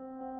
you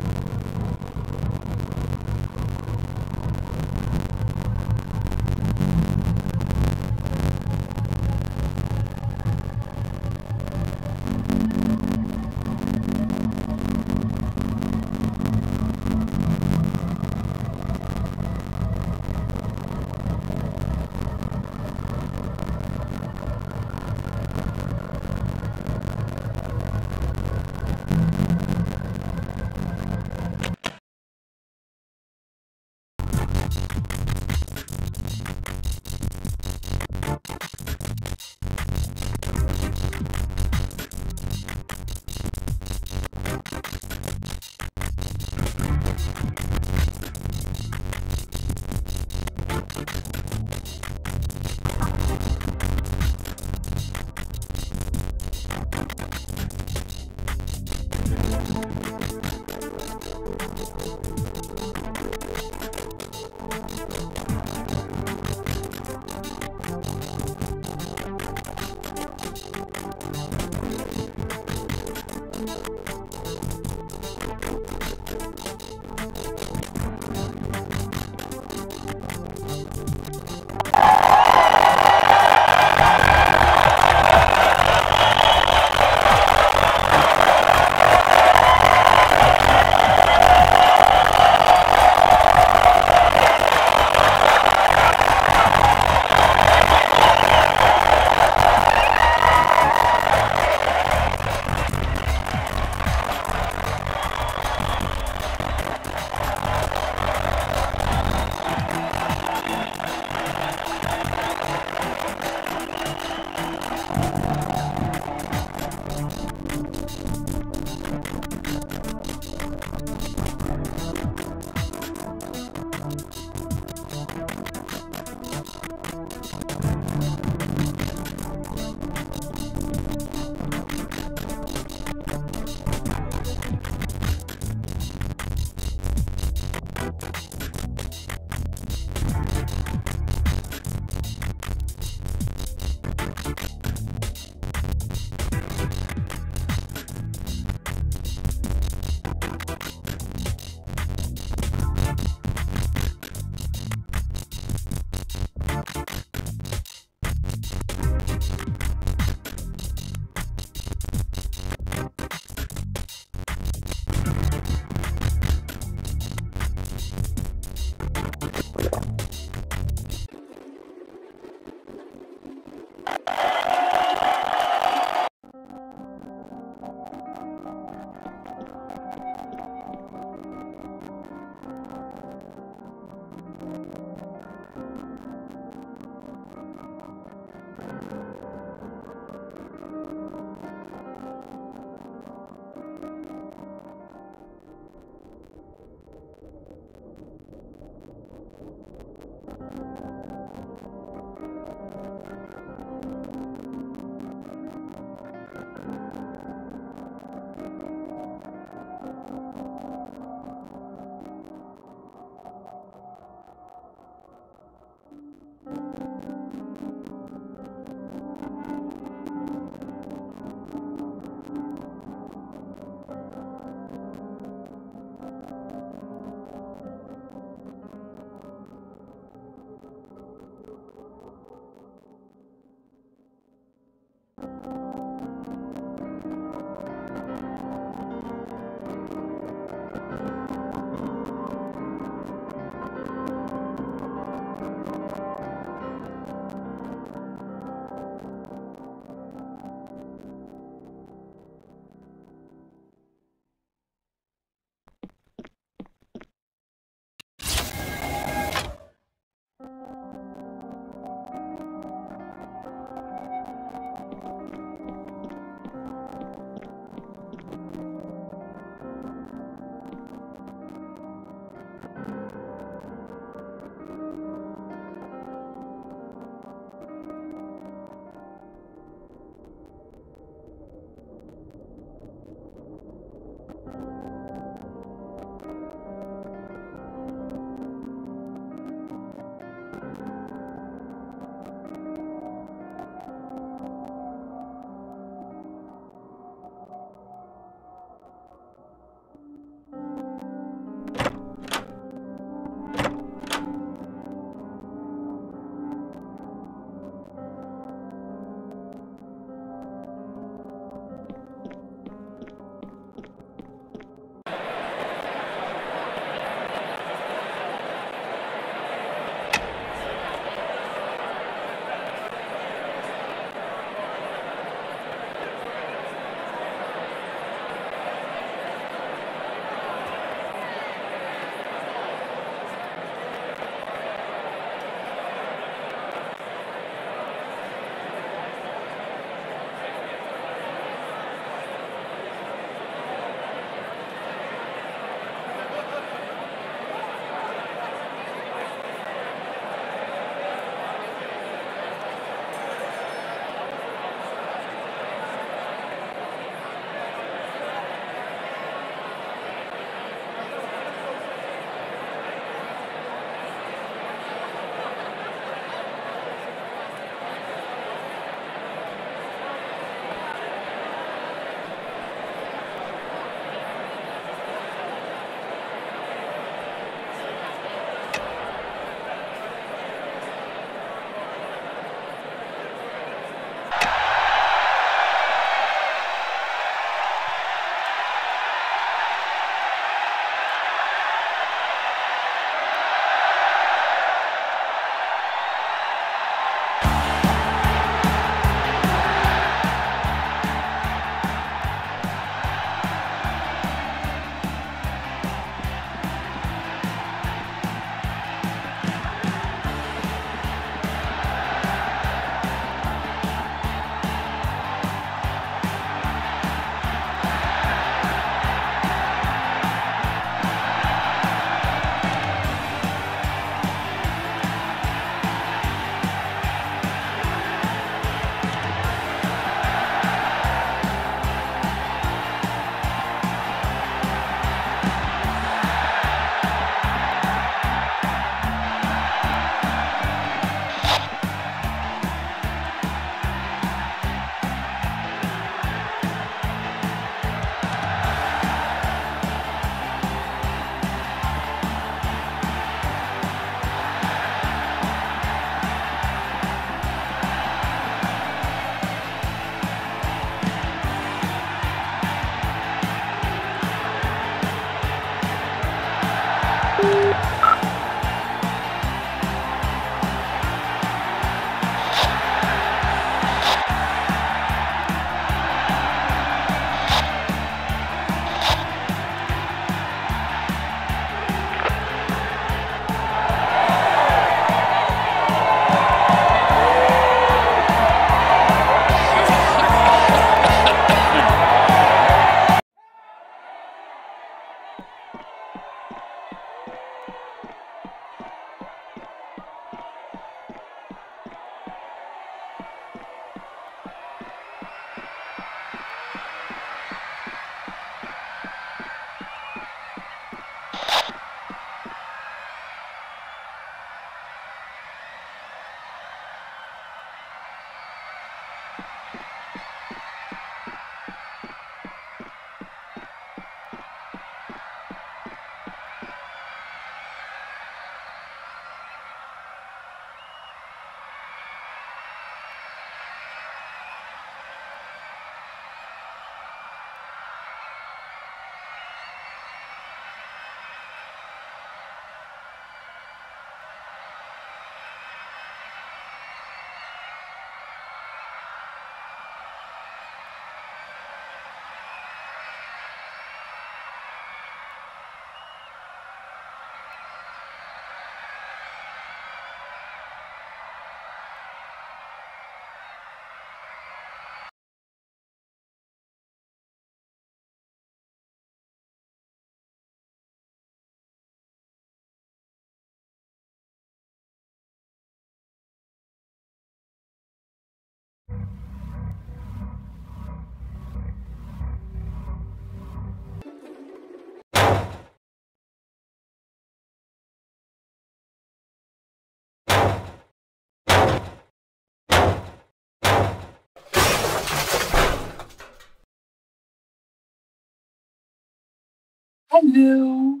Hello